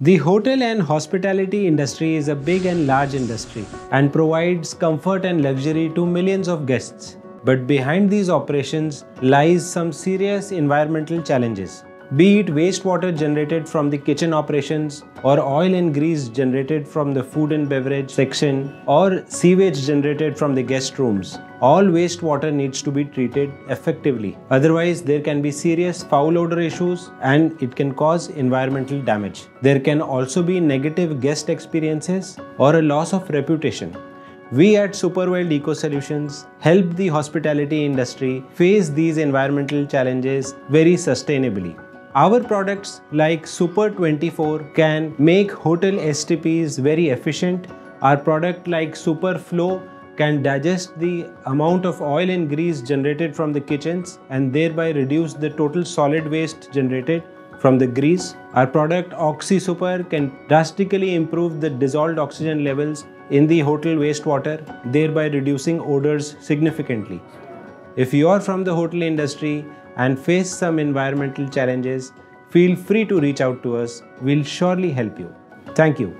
The hotel and hospitality industry is a big and large industry and provides comfort and luxury to millions of guests. But behind these operations lies some serious environmental challenges be it wastewater generated from the kitchen operations or oil and grease generated from the food and beverage section or sewage generated from the guest rooms. All wastewater needs to be treated effectively. Otherwise, there can be serious foul odor issues and it can cause environmental damage. There can also be negative guest experiences or a loss of reputation. We at Superweld Eco Solutions help the hospitality industry face these environmental challenges very sustainably. Our products like Super 24 can make hotel STPs very efficient. Our product like Super Flow can digest the amount of oil and grease generated from the kitchens and thereby reduce the total solid waste generated from the grease. Our product Oxy Super can drastically improve the dissolved oxygen levels in the hotel wastewater, thereby reducing odors significantly. If you are from the hotel industry and face some environmental challenges, feel free to reach out to us. We'll surely help you. Thank you.